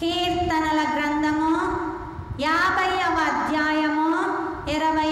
కీర్తనల గ్రంథము యాభైవ అధ్యాయము ఇరవై